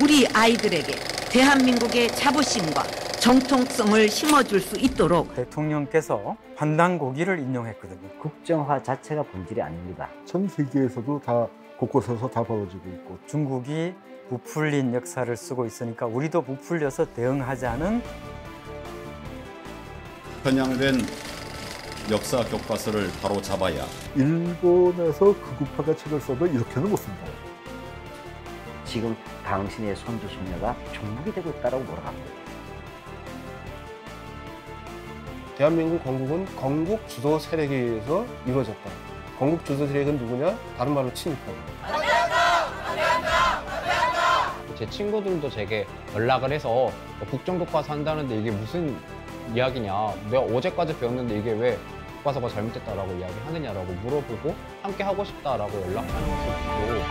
우리 아이들에게 대한민국의 자부심과 정통성을 심어줄 수 있도록 대통령께서 반단고기를 인용했거든요. 국정화 자체가 본질이 아닙니다. 전 세계에서도 다 곳곳에서 다 벌어지고 있고 중국이 부풀린 역사를 쓰고 있으니까 우리도 부풀려서 대응하자는 편향된 역사 교과서를 바로 잡아야 일본에서 극우파가 책을 써도 이렇게는 못 씁니다. 지금 당신의 손주 손녀가 종북이 되고 있다고 몰아갑니다. 대한민국 건국은 건국 주도 세력에 의해서 이루어졌다. 건국 주도 세력은 누구냐? 다른 말로 친일파다. 제 친구들도 제게 연락을 해서 국정 교과서 한다는데 이게 무슨 이야기냐 내가 어제까지 배웠는데 이게 왜 교과서가 잘못됐다라고 이야기하느냐라고 물어보고 함께 하고 싶다라고 연락하는 모습도